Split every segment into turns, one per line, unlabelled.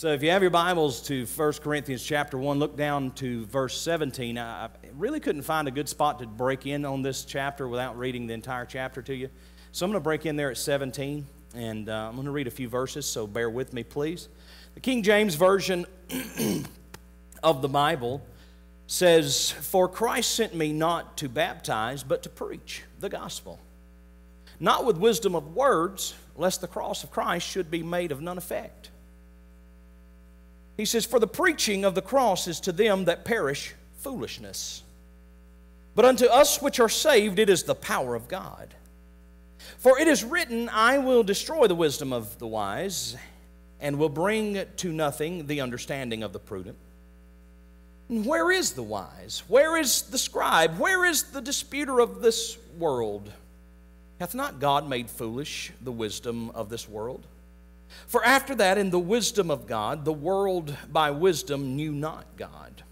So if you have your Bibles to 1 Corinthians chapter 1, look down to verse 17. I really couldn't find a good spot to break in on this chapter without reading the entire chapter to you. So I'm going to break in there at 17, and uh, I'm going to read a few verses, so bear with me, please. The King James Version of the Bible says, For Christ sent me not to baptize, but to preach the gospel, not with wisdom of words, lest the cross of Christ should be made of none effect. He says, For the preaching of the cross is to them that perish foolishness. But unto us which are saved, it is the power of God. For it is written, I will destroy the wisdom of the wise, and will bring to nothing the understanding of the prudent. And Where is the wise? Where is the scribe? Where is the disputer of this world? Hath not God made foolish the wisdom of this world? For after that, in the wisdom of God, the world by wisdom knew not God.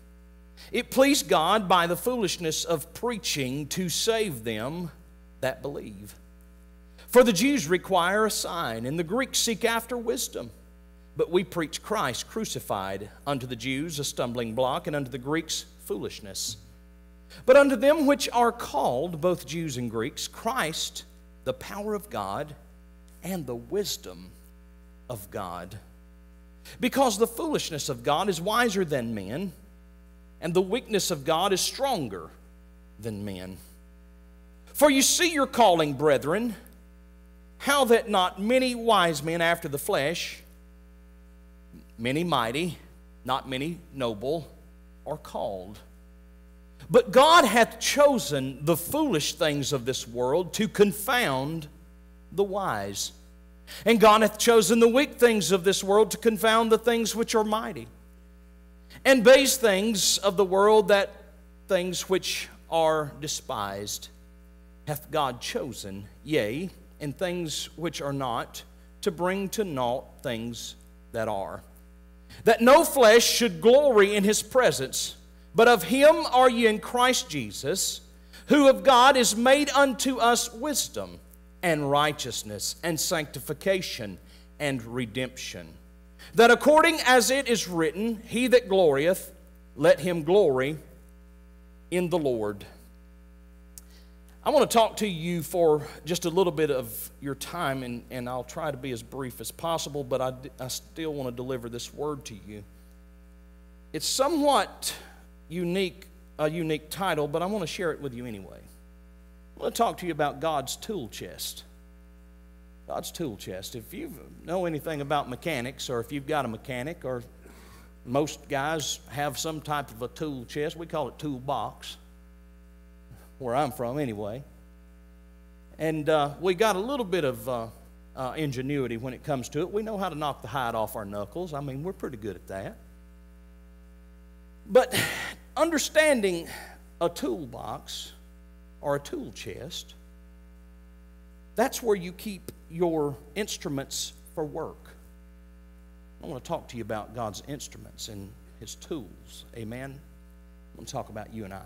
It pleased God by the foolishness of preaching to save them that believe. For the Jews require a sign, and the Greeks seek after wisdom. But we preach Christ crucified, unto the Jews a stumbling block, and unto the Greeks foolishness. But unto them which are called, both Jews and Greeks, Christ, the power of God and the wisdom of God. Because the foolishness of God is wiser than men, and the weakness of God is stronger than men. For you see your calling, brethren, how that not many wise men after the flesh, many mighty, not many noble, are called. But God hath chosen the foolish things of this world to confound the wise. And God hath chosen the weak things of this world to confound the things which are mighty. And base things of the world, that things which are despised, hath God chosen, yea, and things which are not, to bring to naught things that are. That no flesh should glory in his presence, but of him are ye in Christ Jesus, who of God is made unto us wisdom and righteousness and sanctification and redemption. That according as it is written, He that glorieth, let him glory in the Lord. I want to talk to you for just a little bit of your time, and, and I'll try to be as brief as possible, but I, I still want to deliver this word to you. It's somewhat unique, a unique title, but I want to share it with you anyway. I want to talk to you about God's tool chest. God's tool chest. If you know anything about mechanics, or if you've got a mechanic, or most guys have some type of a tool chest, we call it toolbox, where I'm from anyway. And uh, we got a little bit of uh, uh, ingenuity when it comes to it. We know how to knock the hide off our knuckles. I mean, we're pretty good at that. But understanding a toolbox or a tool chest, that's where you keep your instruments for work. I want to talk to you about God's instruments and His tools. Amen. I want to talk about you and I.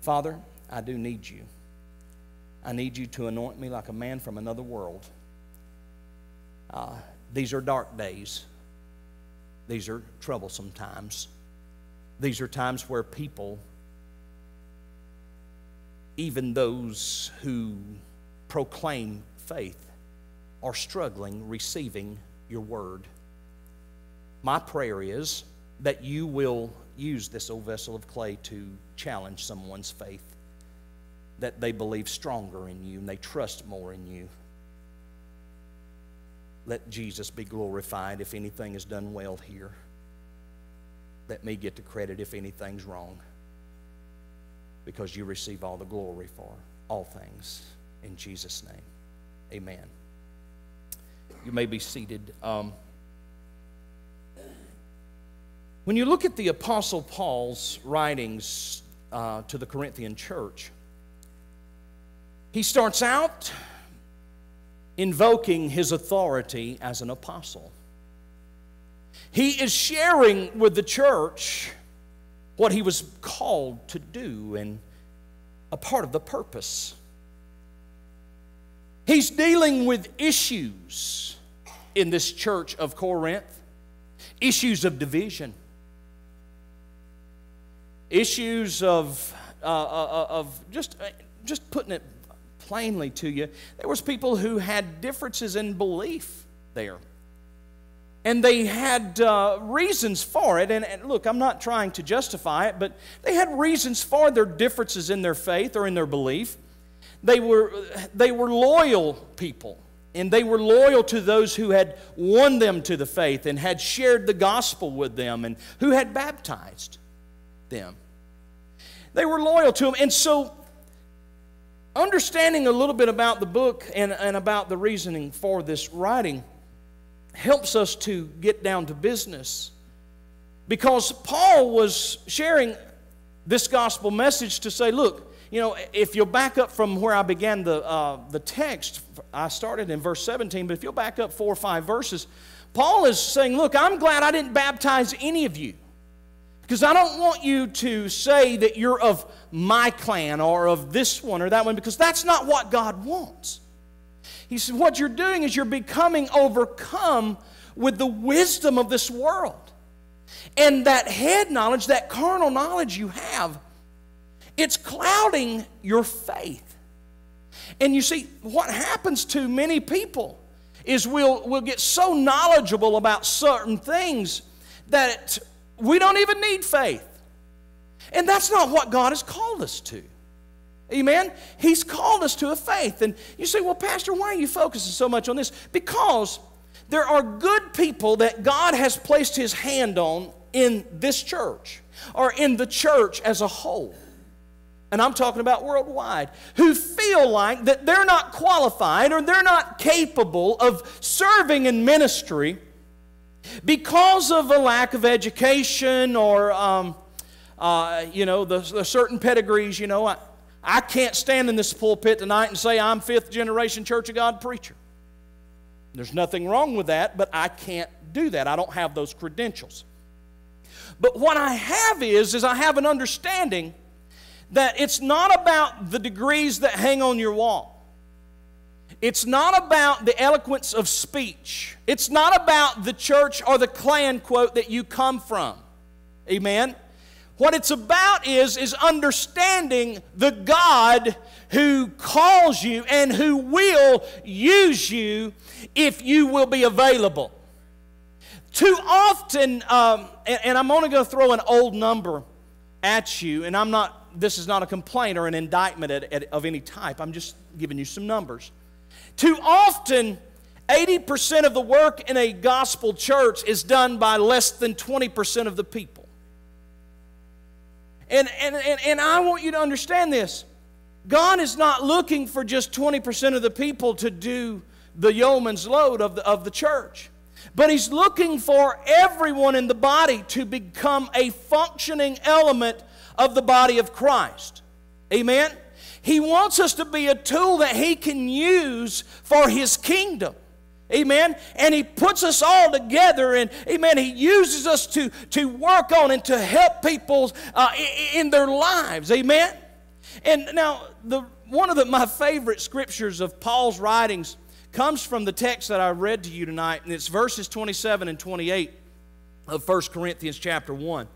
Father, I do need you. I need you to anoint me like a man from another world. Uh, these are dark days. These are troublesome times. These are times where people even those who proclaim faith are struggling receiving your word. My prayer is that you will use this old vessel of clay to challenge someone's faith, that they believe stronger in you and they trust more in you. Let Jesus be glorified if anything is done well here. Let me get the credit if anything's wrong because you receive all the glory for all things. In Jesus' name, amen. You may be seated. Um, when you look at the Apostle Paul's writings uh, to the Corinthian church, he starts out invoking his authority as an apostle. He is sharing with the church what he was called to do and a part of the purpose. He's dealing with issues in this church of Corinth issues of division, issues of, uh, uh, of just, uh, just putting it plainly to you, there was people who had differences in belief there. And they had uh, reasons for it. And, and, look, I'm not trying to justify it, but they had reasons for their differences in their faith or in their belief. They were, they were loyal people, and they were loyal to those who had won them to the faith and had shared the gospel with them and who had baptized them. They were loyal to them. And so understanding a little bit about the book and, and about the reasoning for this writing helps us to get down to business. Because Paul was sharing this gospel message to say, look, you know, if you'll back up from where I began the, uh, the text, I started in verse 17, but if you'll back up four or five verses, Paul is saying, look, I'm glad I didn't baptize any of you. Because I don't want you to say that you're of my clan or of this one or that one, because that's not what God wants. He said, What you're doing is you're becoming overcome with the wisdom of this world. And that head knowledge, that carnal knowledge you have, it's clouding your faith. And you see, what happens to many people is we'll, we'll get so knowledgeable about certain things that we don't even need faith. And that's not what God has called us to. Amen? He's called us to a faith. And you say, well, Pastor, why are you focusing so much on this? Because there are good people that God has placed His hand on in this church or in the church as a whole. And I'm talking about worldwide, who feel like that they're not qualified or they're not capable of serving in ministry because of a lack of education or, um, uh, you know, the, the, certain pedigrees, you know, I, I can't stand in this pulpit tonight and say I'm fifth generation Church of God preacher. There's nothing wrong with that, but I can't do that. I don't have those credentials. But what I have is, is I have an understanding that it's not about the degrees that hang on your wall. It's not about the eloquence of speech. It's not about the church or the clan quote that you come from. Amen. What it's about is, is understanding the God who calls you and who will use you if you will be available. Too often, um, and, and I'm only going to throw an old number at you, and I'm not, this is not a complaint or an indictment at, at, of any type. I'm just giving you some numbers. Too often, 80% of the work in a gospel church is done by less than 20% of the people. And, and, and, and I want you to understand this God is not looking for just 20% of the people to do the yeoman's load of the, of the church. But he's looking for everyone in the body to become a functioning element of the body of Christ. Amen? He wants us to be a tool that He can use for His kingdom. Amen. And He puts us all together, and Amen. He uses us to, to work on and to help people uh, in their lives. Amen. And now, the, one of the, my favorite scriptures of Paul's writings comes from the text that I read to you tonight, and it's verses 27 and 28 of 1 Corinthians chapter 1.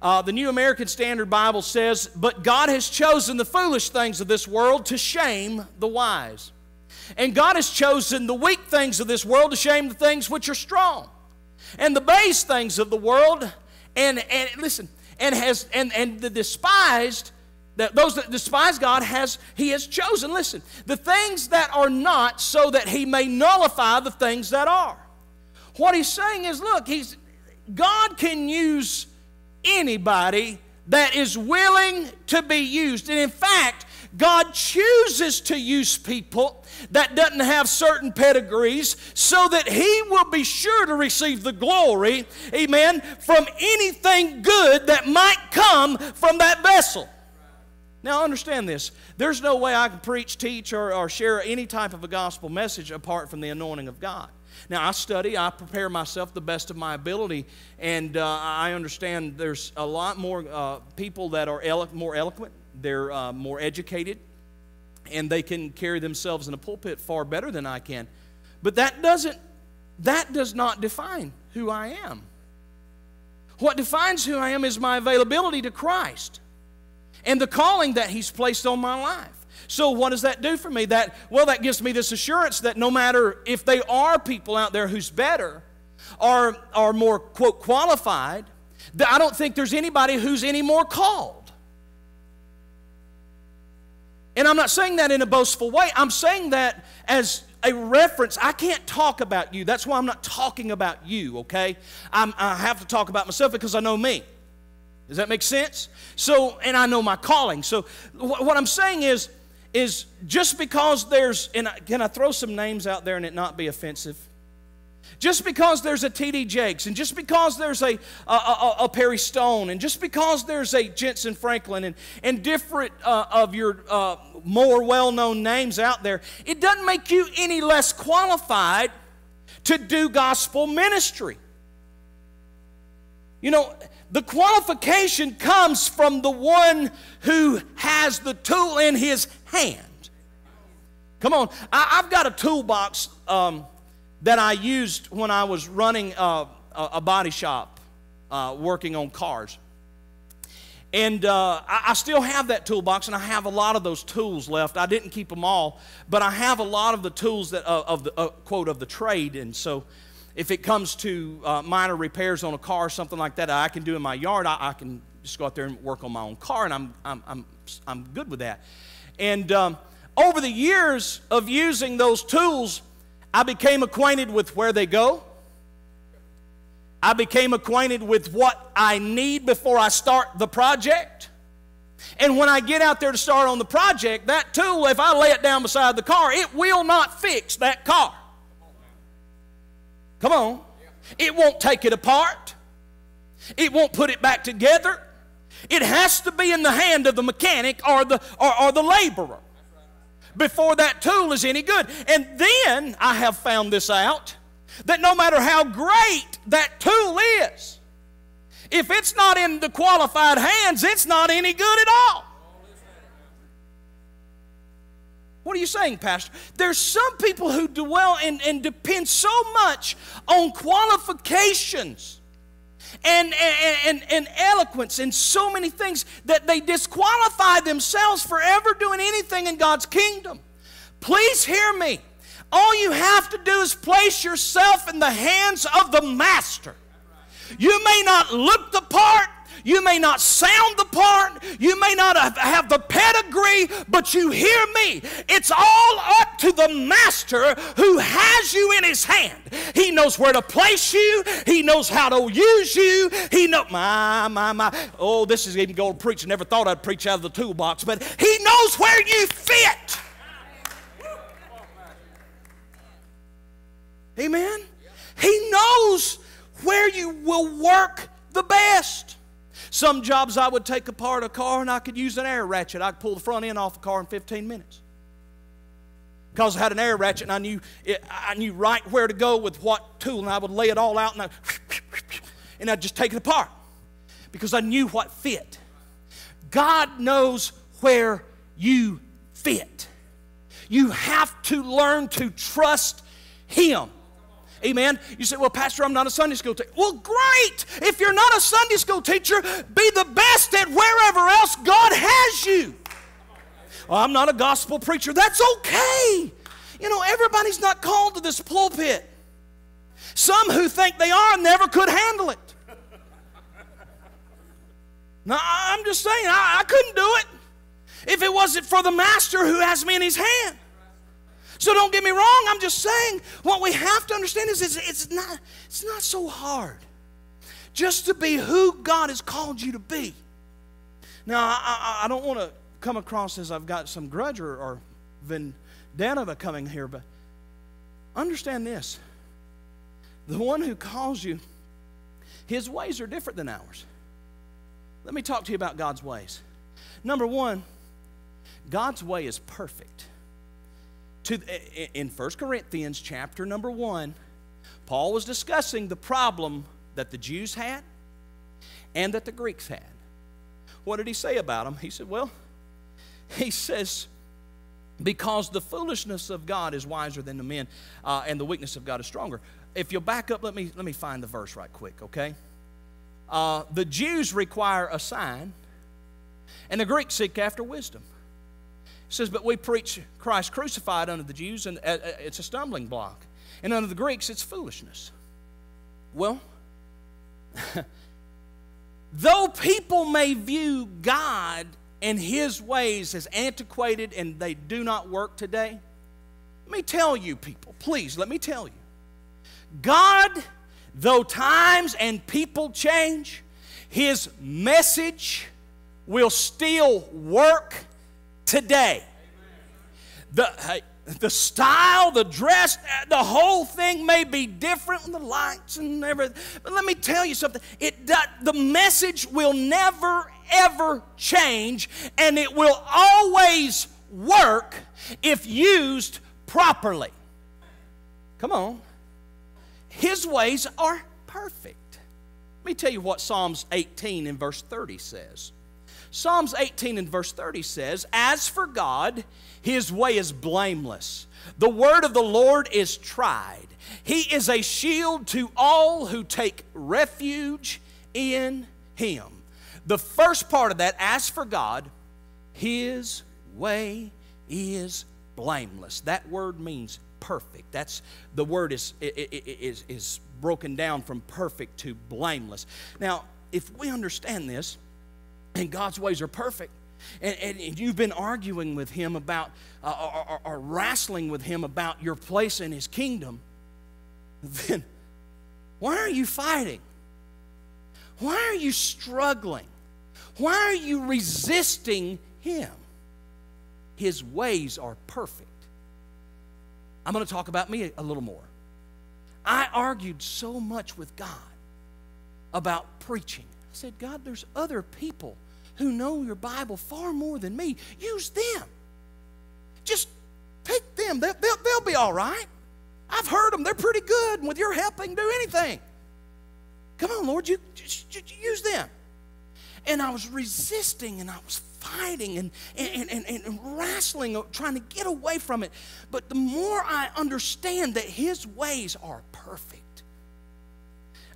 Uh, the New American Standard Bible says, But God has chosen the foolish things of this world to shame the wise. And God has chosen the weak things of this world to shame the things which are strong. And the base things of the world, and, and listen, and has and, and the despised, that those that despise God has He has chosen, listen, the things that are not, so that He may nullify the things that are. What he's saying is, look, he's God can use anybody that is willing to be used. And in fact, God chooses to use people that doesn't have certain pedigrees so that he will be sure to receive the glory, amen, from anything good that might come from that vessel. Now, understand this. There's no way I can preach, teach, or, or share any type of a gospel message apart from the anointing of God. Now, I study, I prepare myself the best of my ability, and uh, I understand there's a lot more uh, people that are elo- more eloquent, they're uh, more educated, and they can carry themselves in a pulpit far better than I can. But that doesn't, that does not define who I am. What defines who I am is my availability to Christ and the calling that He's placed on my life. So, what does that do for me? That, well, that gives me this assurance that no matter if they are people out there who's better or are more, quote, qualified, that I don't think there's anybody who's any more called. And I'm not saying that in a boastful way. I'm saying that as a reference. I can't talk about you. That's why I'm not talking about you, okay? I'm, i have to talk about myself because I know me. Does that make sense? So, and I know my calling. So, wh- what I'm saying is, is just because there's, and I, can I throw some names out there and it not be offensive? Just because there's a T.D. Jakes, and just because there's a, a, a, a, Perry Stone, and just because there's a Jentezen Franklin, and, and different uh, of your uh, more well known names out there, it doesn't make you any less qualified to do gospel ministry. You know, the qualification comes from the one who has the tool in his hand. Come on, I, have got a toolbox um, that I used when I was running a, a, body shop uh, working on cars. And uh, I, I, still have that toolbox, and I have a lot of those tools left. I didn't keep them all, but I have a lot of the tools that uh, of the uh, quote of the trade. And so, if it comes to uh, minor repairs on a car or something like that, I can do in my yard. I, I, can just go out there and work on my own car, and I'm I'm I'm, I'm good with that. And um, over the years of using those tools, I became acquainted with where they go. I became acquainted with what I need before I start the project. And when I get out there to start on the project, that tool, if I lay it down beside the car, it will not fix that car. Come on. It won't take it apart, it won't put it back together. It has to be in the hand of the mechanic or the, or, or the laborer before that tool is any good. And then I have found this out that no matter how great that tool is, if it's not in the qualified hands, it's not any good at all. What are you saying, Pastor? There's some people who dwell and, and depend so much on qualifications and, and, and, eloquence and so many things that they disqualify themselves for ever doing anything in God's kingdom. Please hear me. All you have to do is place yourself in the hands of the Master. You may not look the part, you may not sound the part, you may not have the pedigree, but you hear me. It's all up to the master who has you in his hand. He knows where to place you, he knows how to use you. He know my my my. Oh, this is even going to preach. I Never thought I'd preach out of the toolbox, but he knows where you fit. Amen. He knows where you will work the best. Some jobs I would take apart a car and I could use an air ratchet. I could pull the front end off a car in 15 minutes. Because I had an air ratchet and I knew, it, I knew right where to go with what tool, and I would lay it all out and, I, and I'd just take it apart because I knew what fit. God knows where you fit. You have to learn to trust Him. Amen. You say, well, Pastor, I'm not a Sunday school teacher. Well, great. If you're not a Sunday school teacher, be the best at wherever else God has you. Well, I'm not a gospel preacher. That's okay. You know, everybody's not called to this pulpit. Some who think they are never could handle it. Now, I'm just saying, I, I couldn't do it if it wasn't for the master who has me in his hand. So don't get me wrong, I'm just saying what we have to understand is it's, it's, not, it's not so hard just to be who God has called you to be. Now, I, I, I don't want to come across as I've got some grudge or, or vendetta coming here, but understand this the one who calls you, his ways are different than ours. Let me talk to you about God's ways. Number one, God's way is perfect to, in 1 Corinthians chapter number 1, Paul was discussing the problem that the Jews had and that the Greeks had. What did he say about them? He said, Well, he says, because the foolishness of God is wiser than the men, uh, and the weakness of God is stronger. if you'll back up, let me, let me find the verse right quick, okay? Uh, the Jews require a sign, and the Greeks seek after wisdom. Says, But we preach Christ crucified unto the Jews, and uh, uh, it's a stumbling block. And unto the Greeks, it's foolishness. Well, though people may view God and His ways as antiquated and they do not work today, let me tell you, people, please, let me tell you. God, though times and people change, His message will still work today. The, the style, the dress, uh, the whole thing may be different, the lights and everything. But let me tell you something. It the message will never ever change, and it will always work if used properly. Come on. His ways are perfect. Let me tell you what Psalms 18 and verse 30 says. Psalms 18 and verse 30 says, As for God, his way is blameless. The word of the Lord is tried. He is a shield to all who take refuge in him. The first part of that, as for God, his way is blameless. That word means perfect. That's the word is, is, is broken down from perfect to blameless. Now, if we understand this, and God's ways are perfect, and, and, you've been arguing with him about, uh, or, or, or wrestling with him about your place in his kingdom, then why are you fighting? Why are you struggling? Why are you resisting him? His ways are perfect. I'm going to talk about me a little more. I argued so much with God about preaching. I said, God, there's other people who know your Bible far more than me. Use them. Just take them. They'll, they'll, they'll be all right. I've heard them. They're pretty good. And with your help, they can do anything. Come on, Lord, you, just, just use them. And I was resisting and I was fighting and, and, and, and, wrestling, uh, trying to get away from it. But the more I understand that His ways are perfect,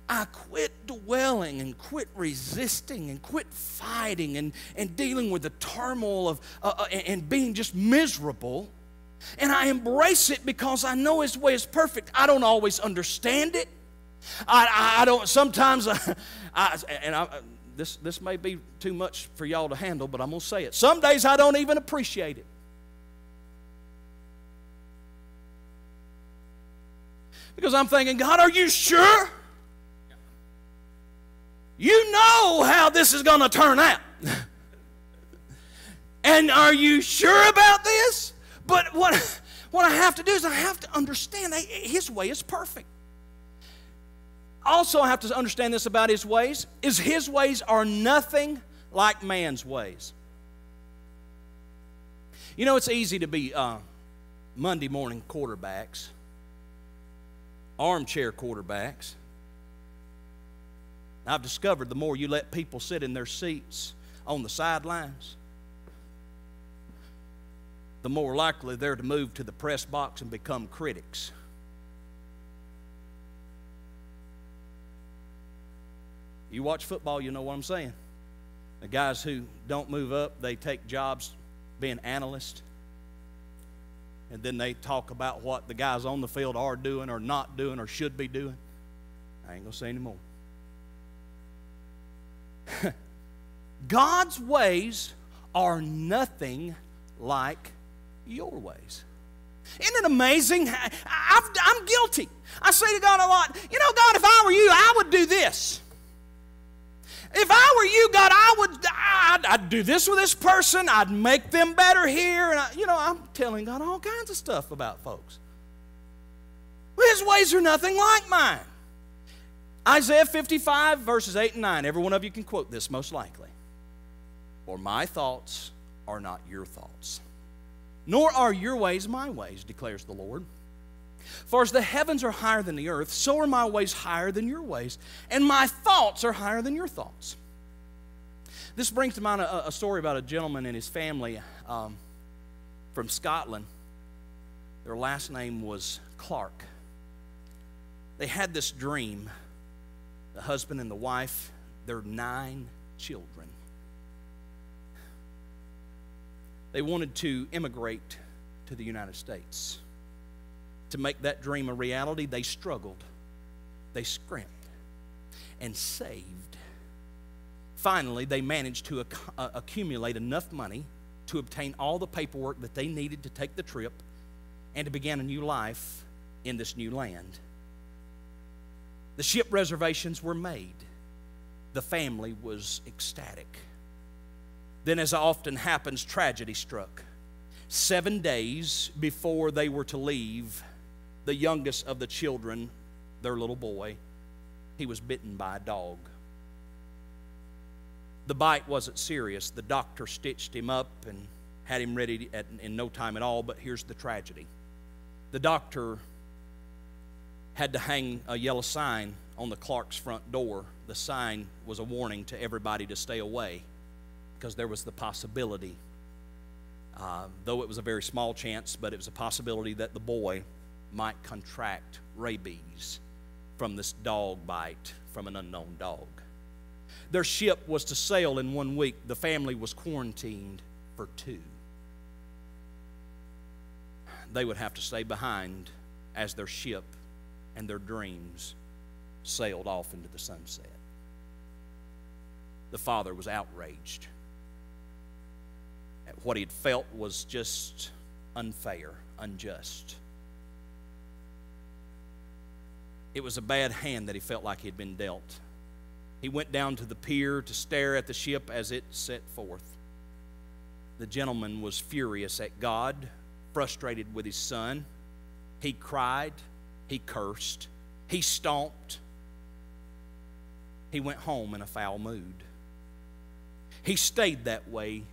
I quit dwelling and quit resisting and quit fighting and, and dealing with the turmoil of uh, uh, and being just miserable. And I embrace it because I know His way is perfect. I don't always understand it. I, I don't, sometimes, I, I and I, this, this may be too much for y'all to handle, but I'm going to say it. Some days I don't even appreciate it. Because I'm thinking, God, are you sure? You know how this is going to turn out. and are you sure about this? But what, what I have to do is I have to understand that His way is perfect. Also, I have to understand this about His ways: is His ways are nothing like man's ways. You know, it's easy to be uh, Monday morning quarterbacks, armchair quarterbacks. I've discovered the more you let people sit in their seats on the sidelines, the more likely they're to move to the press box and become critics. You watch football, you know what I'm saying. The guys who don't move up, they take jobs being analysts. And then they talk about what the guys on the field are doing or not doing or should be doing. I ain't going to say anymore. God's ways are nothing like your ways. Isn't it amazing? I, am guilty. I say to God a lot, you know, God, if I were you, I would do this. If I were you, God, I would, I'd, I'd do this with this person. I'd make them better here. And, I, you know, I'm telling God all kinds of stuff about folks. His ways are nothing like mine. Isaiah 55, verses 8 and 9. Every one of you can quote this most likely. For my thoughts are not your thoughts, nor are your ways my ways, declares the Lord. For as the heavens are higher than the earth, so are my ways higher than your ways, and my thoughts are higher than your thoughts. This brings to mind a, a story about a gentleman and his family um, from Scotland. Their last name was Clark. they had this dream the husband and the wife, their nine children. They wanted to immigrate to the United States. To make that dream a reality, they struggled, they scrimped, and saved. Finally, they managed to ac- uh, accumulate enough money to obtain all the paperwork that they needed to take the trip and to begin a new life in this new land. The ship reservations were made. The family was ecstatic. Then, as often happens, tragedy struck. Seven days before they were to leave, the youngest of the children, their little boy, he was bitten by a dog. The bite wasn't serious. The doctor stitched him up and had him ready at, in no time at all, but here's the tragedy. The doctor had to hang a yellow sign on the Clark's front door. The sign was a warning to everybody to stay away because there was the possibility, uh, though it was a very small chance, but it was a possibility that the boy might contract rabies from this dog bite from an unknown dog. Their ship was to sail in one week. The family was quarantined for two. They would have to stay behind as their ship and their dreams sailed off into the sunset. The father was outraged at what he had felt was just unfair, unjust. It was a bad hand that he felt like he had been dealt. He went down to the pier to stare at the ship as it set forth. The gentleman was furious at God, frustrated with his son. He cried, he cursed, he stomped. He went home in a foul mood. He stayed that way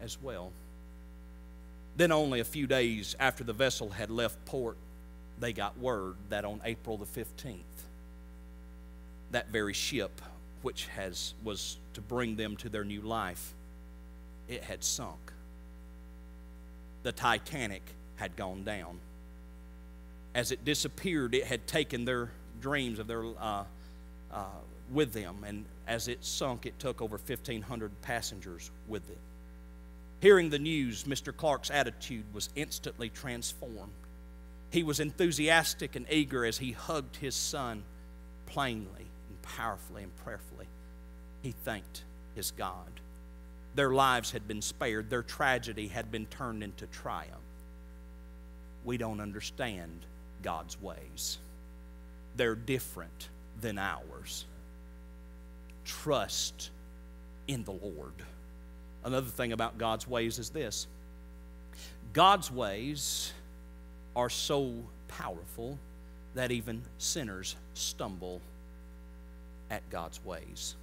as well. Then, only a few days after the vessel had left port, they got word that on April the 15th, that very ship, which has, was to bring them to their new life, it had sunk. The Titanic had gone down. As it disappeared, it had taken their dreams of their uh, uh, with them, and as it sunk, it took over 1,500 passengers with it. Hearing the news, Mr. Clark's attitude was instantly transformed. He was enthusiastic and eager as he hugged his son plainly and powerfully and prayerfully. He thanked his God. Their lives had been spared, their tragedy had been turned into triumph. We don't understand God's ways, they're different than ours. Trust in the Lord. Another thing about God's ways is this God's ways are so powerful that even sinners stumble at God's ways.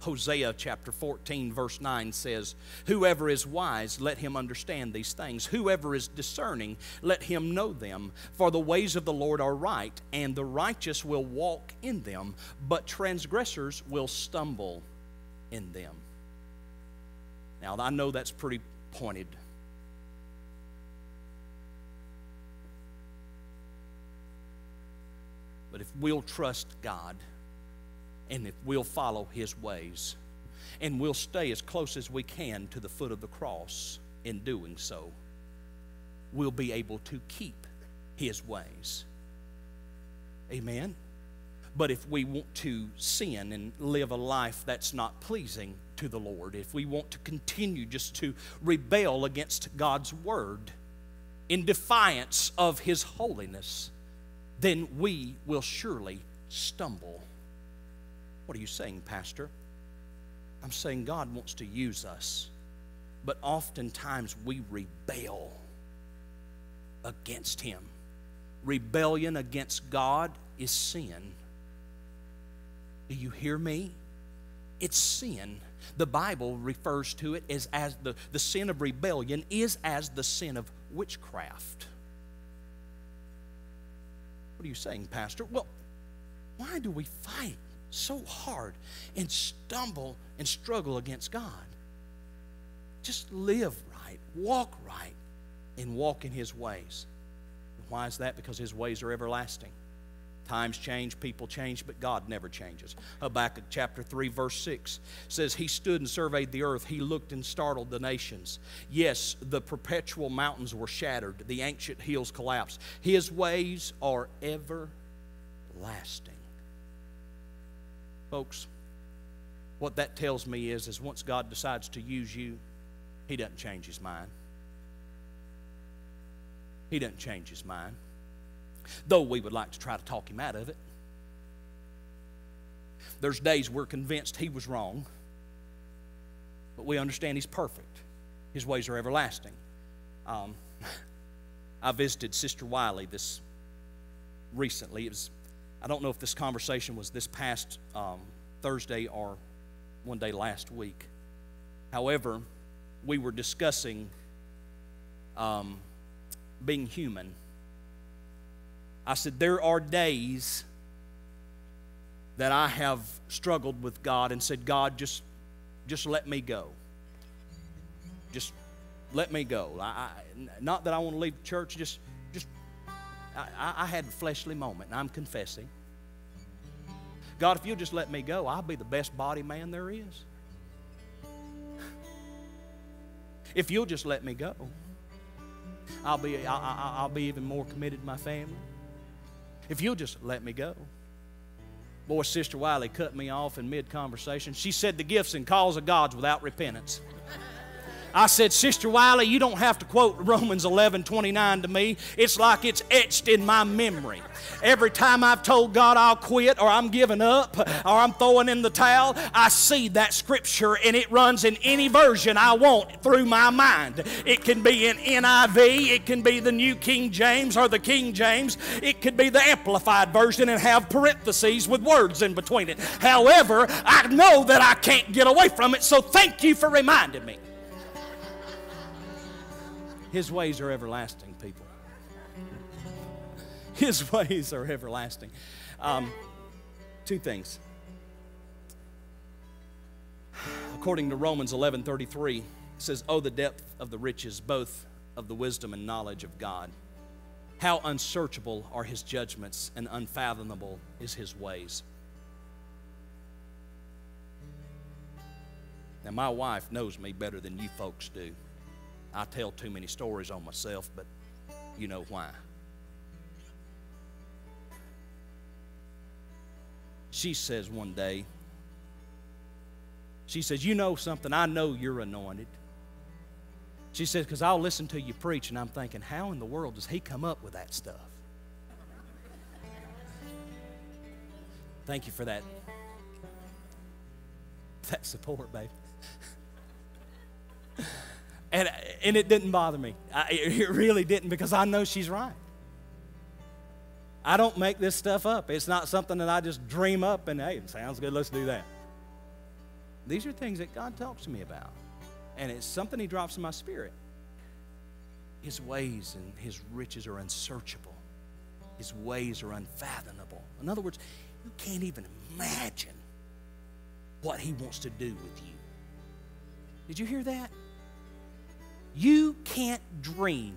Hosea chapter 14, verse 9 says, Whoever is wise, let him understand these things. Whoever is discerning, let him know them. For the ways of the Lord are right, and the righteous will walk in them, but transgressors will stumble in them. Now, I know that's pretty pointed. But if we'll trust God and if we'll follow His ways and we'll stay as close as we can to the foot of the cross in doing so, we'll be able to keep His ways. Amen? But if we want to sin and live a life that's not pleasing to the Lord, if we want to continue just to rebel against God's word in defiance of His holiness, then we will surely stumble. What are you saying, Pastor? I'm saying God wants to use us, but oftentimes we rebel against Him. Rebellion against God is sin. Do you hear me? It's sin. The Bible refers to it as, as the, the sin of rebellion is as the sin of witchcraft. What are you saying, Pastor? Well, why do we fight so hard and stumble and struggle against God? Just live right, walk right, and walk in His ways. Why is that? Because His ways are everlasting. Times change, people change, but God never changes. Habakkuk chapter 3, verse 6 says, He stood and surveyed the earth. He looked and startled the nations. Yes, the perpetual mountains were shattered, the ancient hills collapsed. His ways are everlasting. Folks, what that tells me is, is once God decides to use you, He doesn't change His mind. He doesn't change His mind though we would like to try to talk him out of it. There's days we're convinced he was wrong, but we understand he's perfect. His ways are everlasting. Um, I visited Sister Wiley this recently. It was, I don't know if this conversation was this past um, Thursday or one day last week. However, we were discussing um, being human I said, There are days that I have struggled with God and said, God, just, just let me go. Just let me go. I, I, not that I want to leave church, just, just I, I had a fleshly moment, and I'm confessing. God, if you'll just let me go, I'll be the best body man there is. If you'll just let me go, I'll be, I, will be even more committed to my family. If you'll just let me go. Boy, Sister Wiley cut me off in mid conversation. She said, The gifts and calls of God's without repentance. I said, Sister Wiley, you don't have to quote Romans 11 29 to me. It's like it's etched in my memory. Every time I've told God I'll quit or I'm giving up or I'm throwing in the towel, I see that scripture and it runs in any version I want through my mind. It can be in NIV, it can be the New King James or the King James, it could be the Amplified version and have parentheses with words in between it. However, I know that I can't get away from it, so thank you for reminding me. His ways are everlasting, people. His ways are everlasting. Um, two things. According to Romans 11:33, it says, "Oh, the depth of the riches, both of the wisdom and knowledge of God! How unsearchable are His judgments, and unfathomable is His ways." Now, my wife knows me better than you folks do. I tell too many stories on myself, but you know why. She says one day, she says, You know something? I know you're anointed. She says, Because I'll listen to you preach, and I'm thinking, How in the world does he come up with that stuff? Thank you for that. That support, babe and, and it didn't bother me. I, it really didn't because I know she's right. I don't make this stuff up. It's not something that I just dream up and, hey, it sounds good, let's do that. These are things that God talks to me about. And it's something He drops in my spirit. His ways and His riches are unsearchable, His ways are unfathomable. In other words, you can't even imagine what He wants to do with you. Did you hear that? You can't dream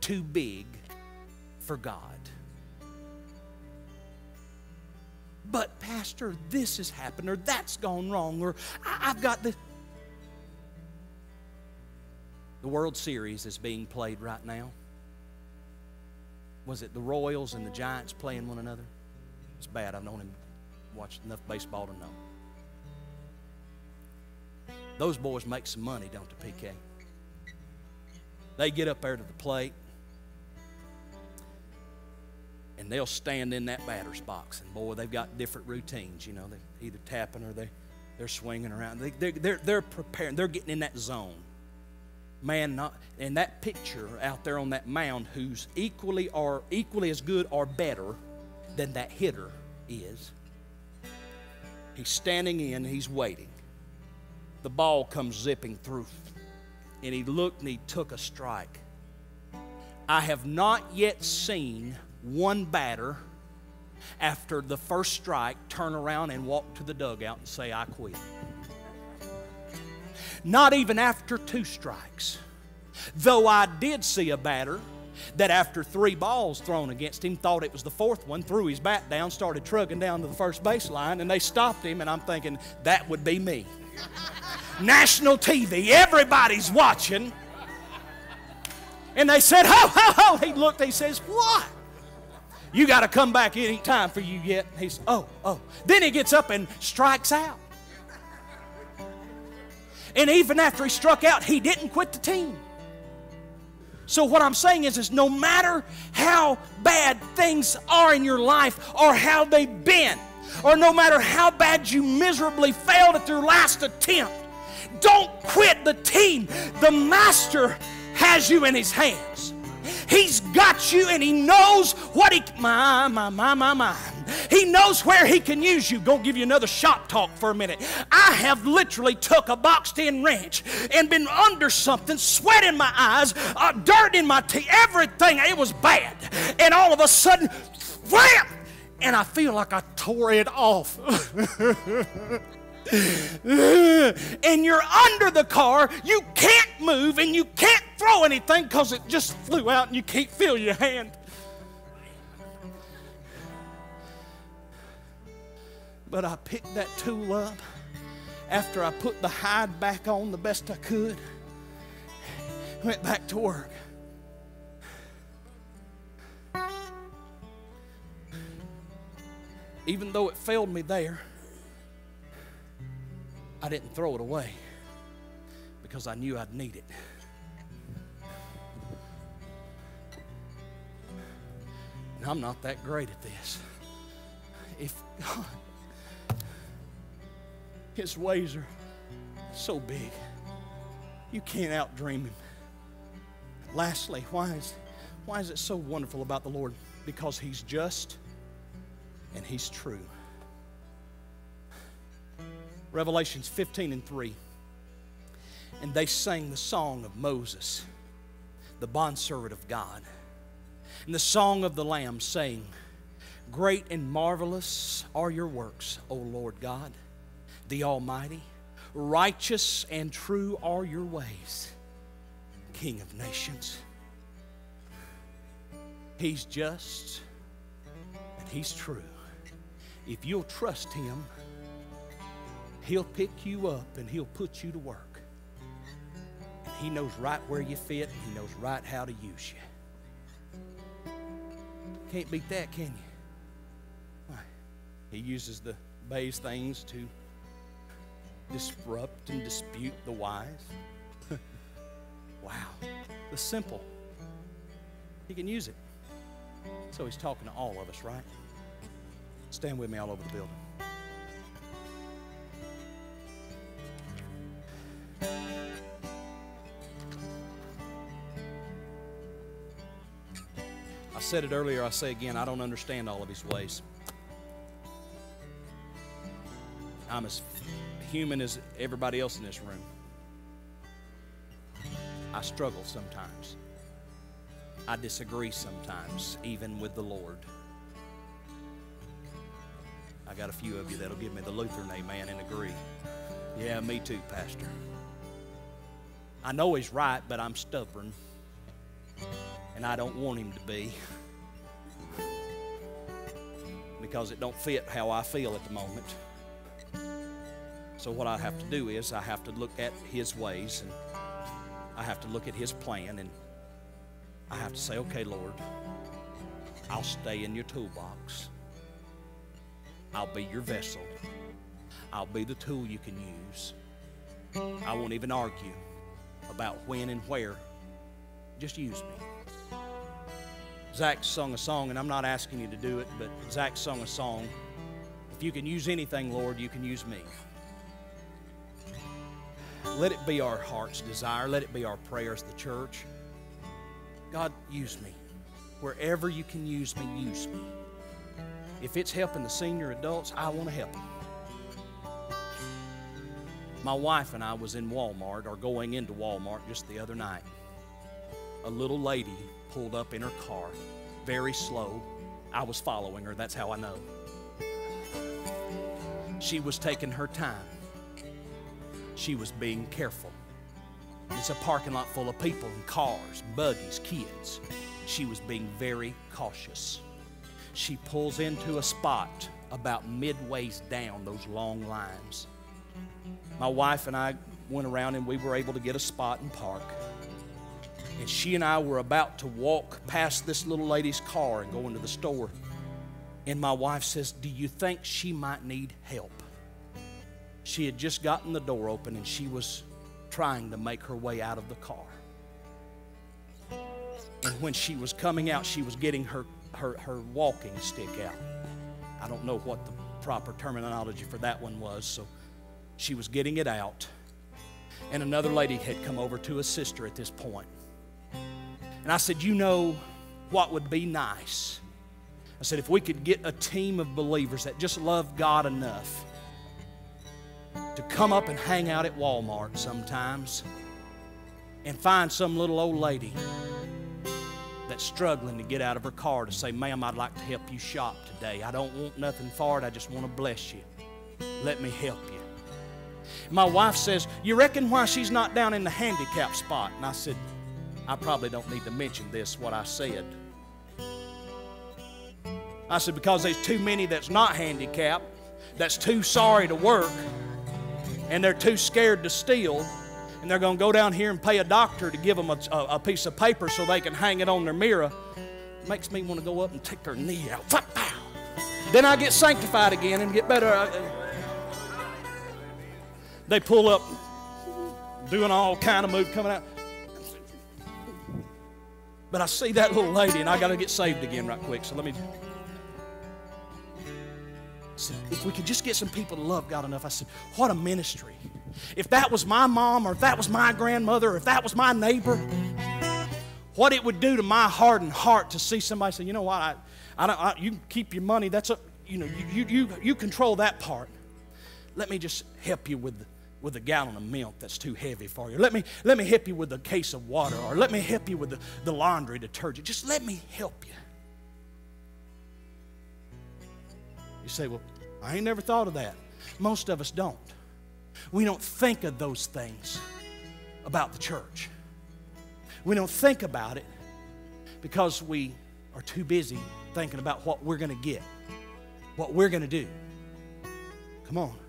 too big for God. But, Pastor, this has happened, or that's gone wrong, or I've got this. The World Series is being played right now. Was it the Royals and the Giants playing one another? It's bad. I've known him watched enough baseball to know. Those boys make some money, don't they, PK? They get up there to the plate and they'll stand in that batter's box. And boy, they've got different routines. You know, they're either tapping or they, they're swinging around. They, they're, they're, they're preparing, they're getting in that zone. Man, not, and that picture out there on that mound who's equally or equally as good or better than that hitter is. He's standing in, he's waiting. The ball comes zipping through and he looked and he took a strike. I have not yet seen one batter after the first strike turn around and walk to the dugout and say, I quit. Not even after two strikes. Though I did see a batter that after three balls thrown against him, thought it was the fourth one, threw his bat down, started trugging down to the first baseline, and they stopped him, and I'm thinking, that would be me. National TV, everybody's watching. And they said, ho, ho, ho. He looked, he says, what? You got to come back. Ain't time for you yet. He He's, oh, oh. Then he gets up and strikes out. And even after he struck out, he didn't quit the team. So what I'm saying is, is no matter how bad things are in your life or how they've been, or no matter how bad you miserably failed at your last attempt, don't quit the team. The master has you in his hands. He's got you and he knows what he my my my my my. He knows where he can use you. Gonna give you another shop talk for a minute. I have literally took a box-end wrench and been under something, sweat in my eyes, uh, dirt in my teeth, everything. It was bad. And all of a sudden, wham! And I feel like I tore it off. and you're under the car, you can't move and you can't throw anything because it just flew out and you can't feel your hand. But I picked that tool up after I put the hide back on the best I could, went back to work. Even though it failed me there, I didn't throw it away because I knew I'd need it. And I'm not that great at this. If God, His ways are so big, you can't outdream Him. Lastly, why is, why is it so wonderful about the Lord? Because He's just and He's true. Revelations 15 and 3. And they sang the song of Moses, the bondservant of God, and the song of the Lamb, saying, Great and marvelous are your works, O Lord God, the Almighty. Righteous and true are your ways, King of nations. He's just and He's true. If you'll trust Him, He'll pick you up and He'll put you to work. And He knows right where you fit, He knows right how to use you. Can't beat that, can you? He uses the base things to disrupt and dispute the wise. wow. The simple. He can use it. So he's talking to all of us, right? Stand with me all over the building. Said it earlier, I say again, I don't understand all of his ways. I'm as human as everybody else in this room. I struggle sometimes. I disagree sometimes, even with the Lord. I got a few of you that'll give me the Lutheran amen and agree. Yeah, me too, Pastor. I know he's right, but I'm stubborn. And I don't want him to be because it don't fit how I feel at the moment. So what I have to do is I have to look at his ways and I have to look at his plan and I have to say, okay, Lord, I'll stay in your toolbox. I'll be your vessel. I'll be the tool you can use. I won't even argue about when and where. Just use me. Zach sung a song, and I'm not asking you to do it, but Zach sung a song. If you can use anything, Lord, you can use me. Let it be our heart's desire. Let it be our prayer as the church. God, use me. Wherever you can use me, use me. If it's helping the senior adults, I want to help them. My wife and I was in Walmart or going into Walmart just the other night. A little lady pulled up in her car, very slow. I was following her, that's how I know. She was taking her time, she was being careful. It's a parking lot full of people and cars, buggies, kids. She was being very cautious. She pulls into a spot about midways down those long lines. My wife and I went around and we were able to get a spot and park. And she and I were about to walk past this little lady's car and go into the store. And my wife says, Do you think she might need help? She had just gotten the door open and she was trying to make her way out of the car. And when she was coming out, she was getting her, her, her walking stick out. I don't know what the proper terminology for that one was, so she was getting it out. And another lady had come over to assist her at this point. And I said, You know what would be nice? I said, if we could get a team of believers that just love God enough to come up and hang out at Walmart sometimes and find some little old lady that's struggling to get out of her car to say, Ma'am, I'd like to help you shop today. I don't want nothing for it, I just want to bless you. Let me help you. My wife says, You reckon why she's not down in the handicap spot? And I said, I probably don't need to mention this, what I said. I said, Because there's too many that's not handicapped, that's too sorry to work, and they're too scared to steal, and they're going to go down here and pay a doctor to give them a, a, a, piece of paper so they can hang it on their mirror. It makes me want to go up and take their knee out. Then I get sanctified again and get better. They pull up, doing all kind of move coming out. But I see that little lady, and I got to get saved again right quick. So let me. Said, if we could just get some people to love God enough, I said, what a ministry. If that was my mom, or if that was my grandmother, or if that was my neighbor, what it would do to my hardened heart to see somebody say, you know what, I, I don't, I, you keep your money, that's a, you know, you, you, you control that part. Let me just help you with with a gallon of milk that's too heavy for you. Let me, let me help you with a case of water, or let me help you with the, the laundry detergent. Just let me help you. You say, Well, I ain't never thought of that. Most of us don't. We don't think of those things about the church. We don't think about it because we are too busy thinking about what we're going to get, what we're going to do. Come on.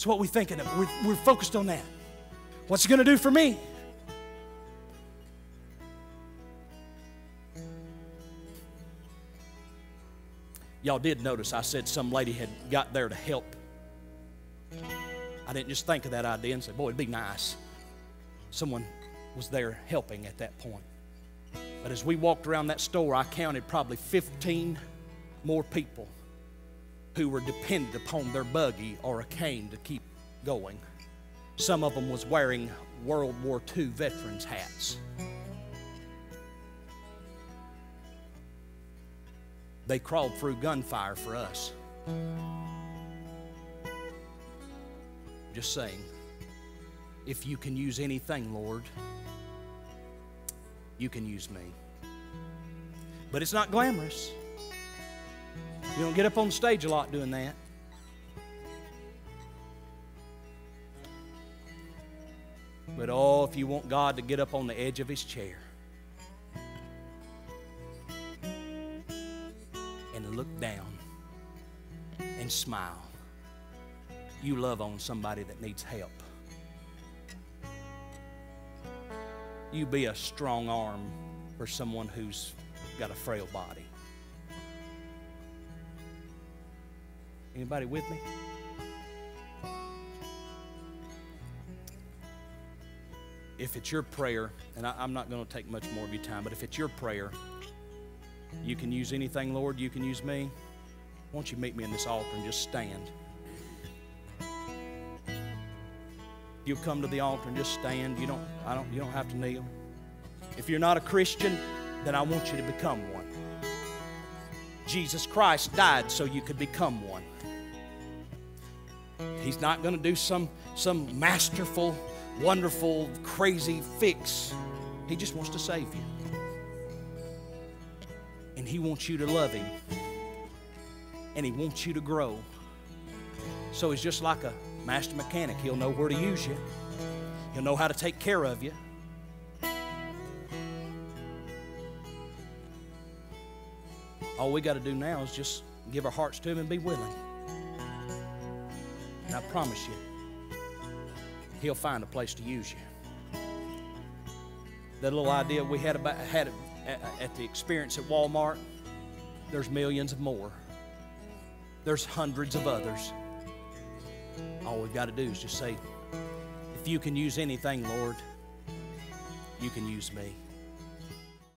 It's what we're thinking of. We're, we're focused on that. What's it going to do for me? Y'all did notice I said some lady had got there to help. I didn't just think of that idea and say, boy, it'd be nice. Someone was there helping at that point. But as we walked around that store, I counted probably 15 more people who were dependent upon their buggy or a cane to keep going. Some of them was wearing World War II veterans hats. They crawled through gunfire for us. Just saying, if you can use anything, Lord, you can use me. But it's not glamorous. You don't get up on the stage a lot doing that. But oh, if you want God to get up on the edge of his chair and look down and smile, you love on somebody that needs help. You be a strong arm for someone who's got a frail body. Anybody with me? If it's your prayer, and I, am not going to take much more of your time, but if it's your prayer, you can use anything, Lord, you can use me. Won't you meet me in this altar and just stand? You'll come to the altar and just stand. You don't, I don't, you don't have to kneel. If you're not a Christian, then I want you to become one. Jesus Christ died so you could become one. He's not going to do some, some masterful, wonderful, crazy fix. He just wants to save you. And He wants you to love Him. And He wants you to grow. So He's just like a master mechanic. He'll know where to use you. He'll know how to take care of you. All we got to do now is just give our hearts to Him and be willing. I promise you, He'll find a place to use you. That little idea we had about had at, at the experience at Walmart, there's millions of more. There's hundreds of others. All we've got to do is just say, if you can use anything, Lord, you can use me.